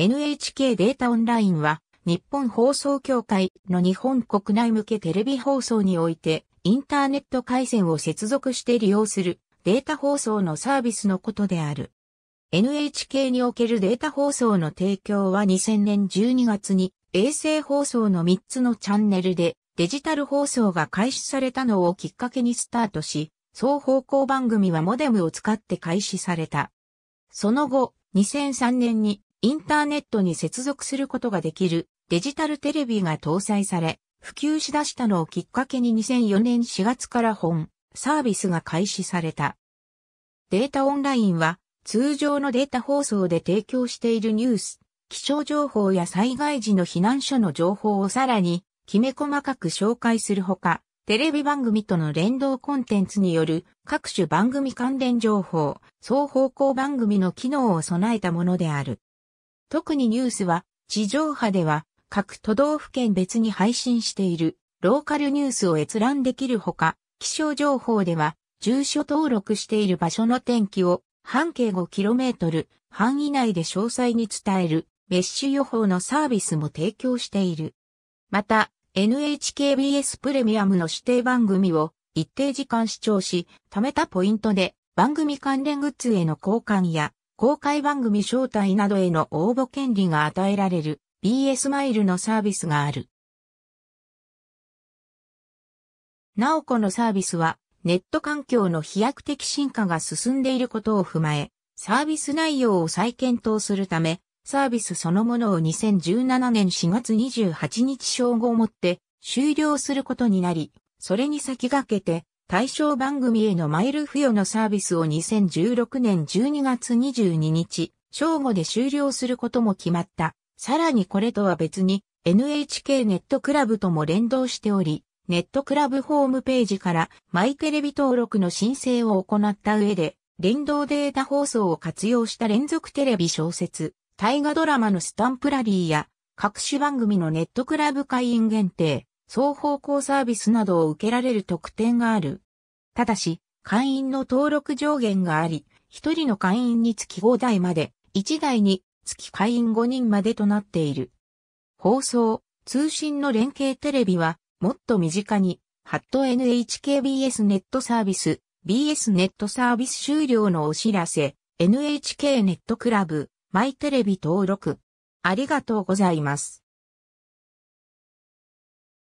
NHK データオンラインは日本放送協会の日本国内向けテレビ放送においてインターネット回線を接続して利用するデータ放送のサービスのことである。NHK におけるデータ放送の提供は2000年12月に衛星放送の3つのチャンネルでデジタル放送が開始されたのをきっかけにスタートし、双方向番組はモデムを使って開始された。その後、2003年にインターネットに接続することができるデジタルテレビが搭載され、普及しだしたのをきっかけに2004年4月から本サービスが開始された。データオンラインは通常のデータ放送で提供しているニュース、気象情報や災害時の避難所の情報をさらにきめ細かく紹介するほか、テレビ番組との連動コンテンツによる各種番組関連情報、双方向番組の機能を備えたものである。特にニュースは地上波では各都道府県別に配信しているローカルニュースを閲覧できるほか、気象情報では住所登録している場所の天気を半径 5km 範囲内で詳細に伝えるメッシュ予報のサービスも提供している。また、NHKBS プレミアムの指定番組を一定時間視聴し、貯めたポイントで番組関連グッズへの交換や公開番組招待などへの応募権利が与えられる BS マイルのサービスがある。なおこのサービスはネット環境の飛躍的進化が進んでいることを踏まえ、サービス内容を再検討するため、サービスそのものを2017年4月28日正午をもって終了することになり、それに先駆けて対象番組へのマイル付与のサービスを2016年12月22日、正午で終了することも決まった。さらにこれとは別に NHK ネットクラブとも連動しており、ネットクラブホームページからマイテレビ登録の申請を行った上で、連動データ放送を活用した連続テレビ小説、大河ドラマのスタンプラリーや、各種番組のネットクラブ会員限定、双方向サービスなどを受けられる特典がある。ただし、会員の登録上限があり、1人の会員につき5台まで、1台につき会員5人までとなっている。放送、通信の連携テレビは、もっと身近に、ハット NHKBS ネットサービス、BS ネットサービス終了のお知らせ、NHK ネットクラブ、マイテレビ登録。ありがとうございます。